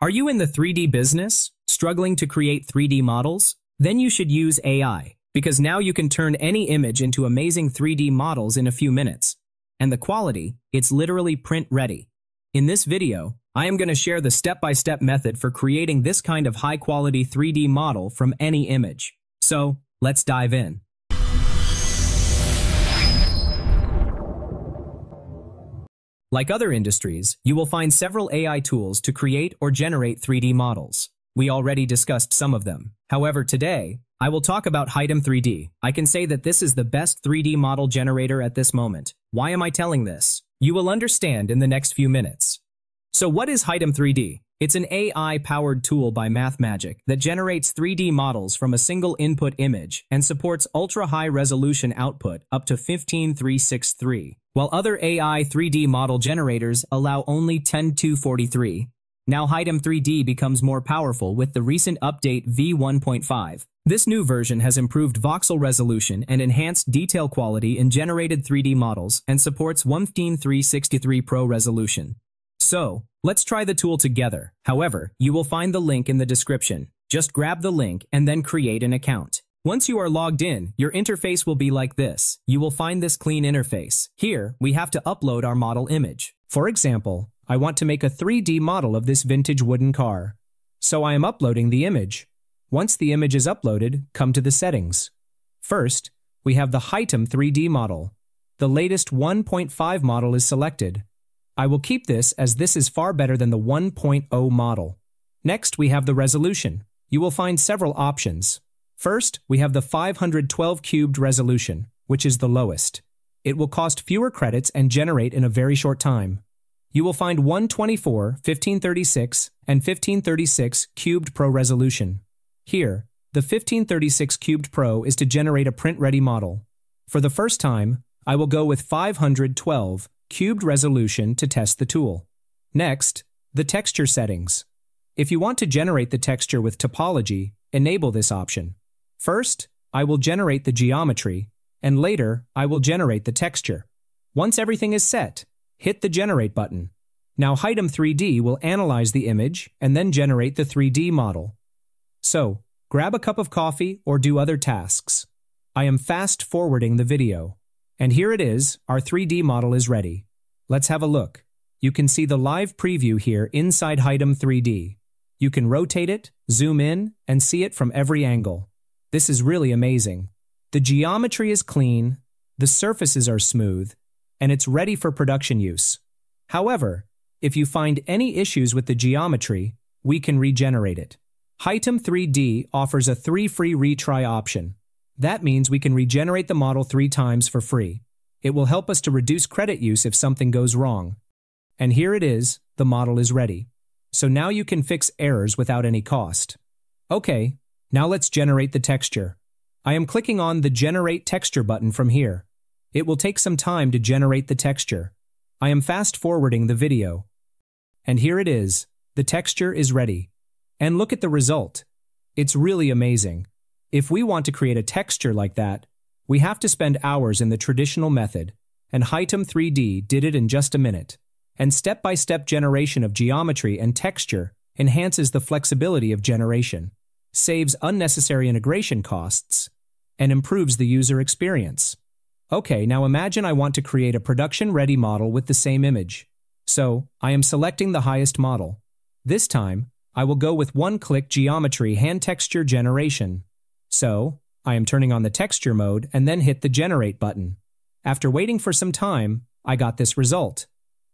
Are you in the 3D business? Struggling to create 3D models? Then you should use AI, because now you can turn any image into amazing 3D models in a few minutes. And the quality, it's literally print ready. In this video, I am going to share the step-by-step method for creating this kind of high-quality 3D model from any image. So, let's dive in. Like other industries, you will find several AI tools to create or generate 3D models. We already discussed some of them. However, today, I will talk about Hitem 3D. I can say that this is the best 3D model generator at this moment. Why am I telling this? You will understand in the next few minutes. So what is Hitem 3D? It's an AI-powered tool by MathMagic that generates 3D models from a single input image and supports ultra-high resolution output up to 15363, while other AI 3D model generators allow only 10243. Now Hitem 3D becomes more powerful with the recent update v1.5. This new version has improved voxel resolution and enhanced detail quality in generated 3D models and supports 15363 Pro resolution. So, let's try the tool together. However, you will find the link in the description. Just grab the link and then create an account. Once you are logged in, your interface will be like this. You will find this clean interface. Here, we have to upload our model image. For example, I want to make a 3D model of this vintage wooden car. So I am uploading the image. Once the image is uploaded, come to the settings. First, we have the Hitem 3D model. The latest 1.5 model is selected. I will keep this as this is far better than the 1.0 model. Next, we have the resolution. You will find several options. First, we have the 512 cubed resolution, which is the lowest. It will cost fewer credits and generate in a very short time. You will find 124, 1536, and 1536 cubed pro resolution. Here, the 1536 cubed pro is to generate a print-ready model. For the first time, I will go with 512 cubed resolution to test the tool. Next, the texture settings. If you want to generate the texture with topology, enable this option. First, I will generate the geometry, and later, I will generate the texture. Once everything is set, hit the Generate button. Now Hitem 3D will analyze the image and then generate the 3D model. So, grab a cup of coffee or do other tasks. I am fast forwarding the video. And here it is, our 3D model is ready. Let's have a look. You can see the live preview here inside Hitem 3D. You can rotate it, zoom in, and see it from every angle. This is really amazing. The geometry is clean, the surfaces are smooth, and it's ready for production use. However, if you find any issues with the geometry, we can regenerate it. Hitem 3D offers a three free retry option. That means we can regenerate the model three times for free. It will help us to reduce credit use if something goes wrong. And here it is, the model is ready. So now you can fix errors without any cost. Okay, now let's generate the texture. I am clicking on the Generate Texture button from here. It will take some time to generate the texture. I am fast forwarding the video. And here it is, the texture is ready. And look at the result. It's really amazing. If we want to create a texture like that, we have to spend hours in the traditional method, and Hitem 3D did it in just a minute. And step-by-step -step generation of geometry and texture enhances the flexibility of generation, saves unnecessary integration costs, and improves the user experience. Okay, now imagine I want to create a production-ready model with the same image. So, I am selecting the highest model. This time, I will go with one-click geometry hand texture generation. So, I am turning on the texture mode and then hit the generate button. After waiting for some time, I got this result.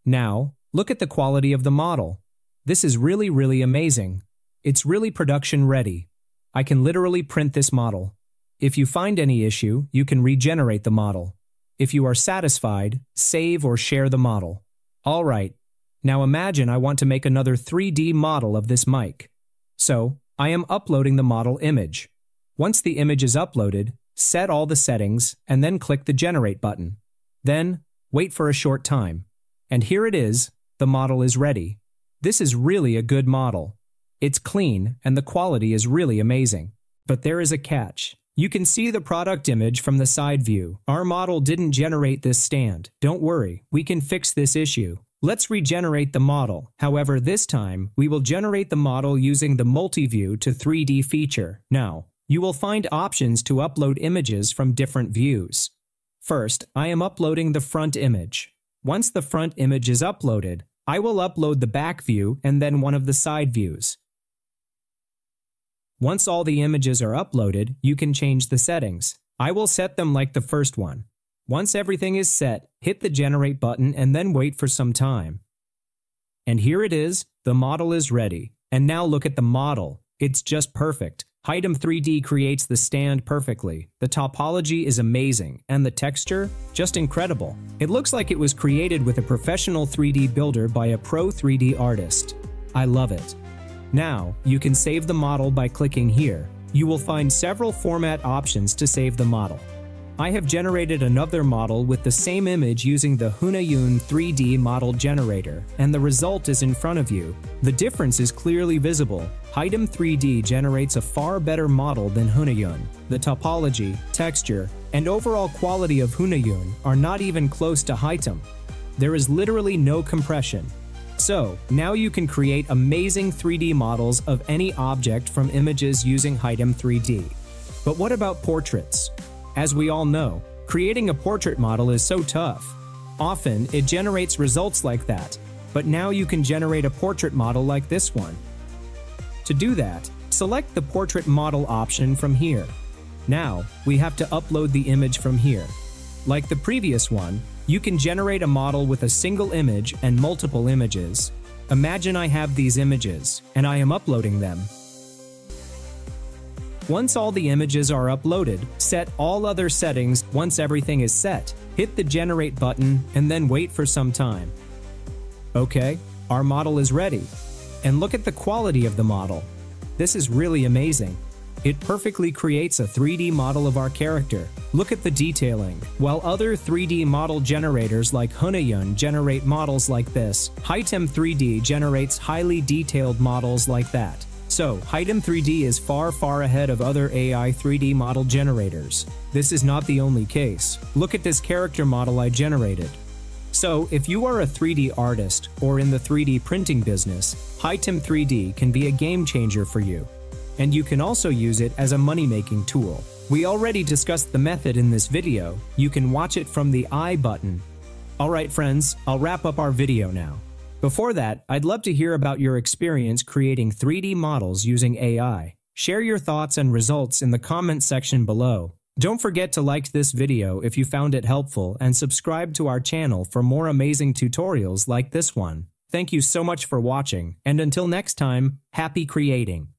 Now, look at the quality of the model. This is really, really amazing. It's really production ready. I can literally print this model. If you find any issue, you can regenerate the model. If you are satisfied, save or share the model. Alright, now imagine I want to make another 3D model of this mic. So, I am uploading the model image. Once the image is uploaded, set all the settings and then click the Generate button. Then, wait for a short time. And here it is, the model is ready. This is really a good model. It's clean and the quality is really amazing. But there is a catch. You can see the product image from the side view. Our model didn't generate this stand. Don't worry, we can fix this issue. Let's regenerate the model. However, this time, we will generate the model using the Multiview to 3D feature. Now, you will find options to upload images from different views. First, I am uploading the front image. Once the front image is uploaded, I will upload the back view and then one of the side views. Once all the images are uploaded, you can change the settings. I will set them like the first one. Once everything is set, hit the Generate button and then wait for some time. And here it is, the model is ready. And now look at the model. It's just perfect. Hitem 3D creates the stand perfectly. The topology is amazing, and the texture, just incredible. It looks like it was created with a professional 3D builder by a pro 3D artist. I love it. Now, you can save the model by clicking here. You will find several format options to save the model. I have generated another model with the same image using the Hunyuan 3D model generator, and the result is in front of you. The difference is clearly visible. Hitem 3D generates a far better model than Hunyuan. The topology, texture, and overall quality of Hunyuan are not even close to Hitem. There is literally no compression. So, now you can create amazing 3D models of any object from images using Hitem 3D. But what about portraits? As we all know, creating a portrait model is so tough. Often, it generates results like that, but now you can generate a portrait model like this one. To do that, select the Portrait Model option from here. Now, we have to upload the image from here. Like the previous one, you can generate a model with a single image and multiple images. Imagine I have these images, and I am uploading them. Once all the images are uploaded, set all other settings once everything is set. Hit the Generate button and then wait for some time. Okay, our model is ready. And look at the quality of the model. This is really amazing. It perfectly creates a 3D model of our character. Look at the detailing. While other 3D model generators like Hunyuan generate models like this, Hitem 3D generates highly detailed models like that. So, Hitem 3D is far far ahead of other AI 3D model generators. This is not the only case. Look at this character model I generated. So, if you are a 3D artist or in the 3D printing business, Hitem 3D can be a game changer for you. And you can also use it as a money-making tool. We already discussed the method in this video. You can watch it from the I button. Alright friends, I'll wrap up our video now. Before that, I'd love to hear about your experience creating 3D models using AI. Share your thoughts and results in the comments section below. Don't forget to like this video if you found it helpful and subscribe to our channel for more amazing tutorials like this one. Thank you so much for watching, and until next time, happy creating!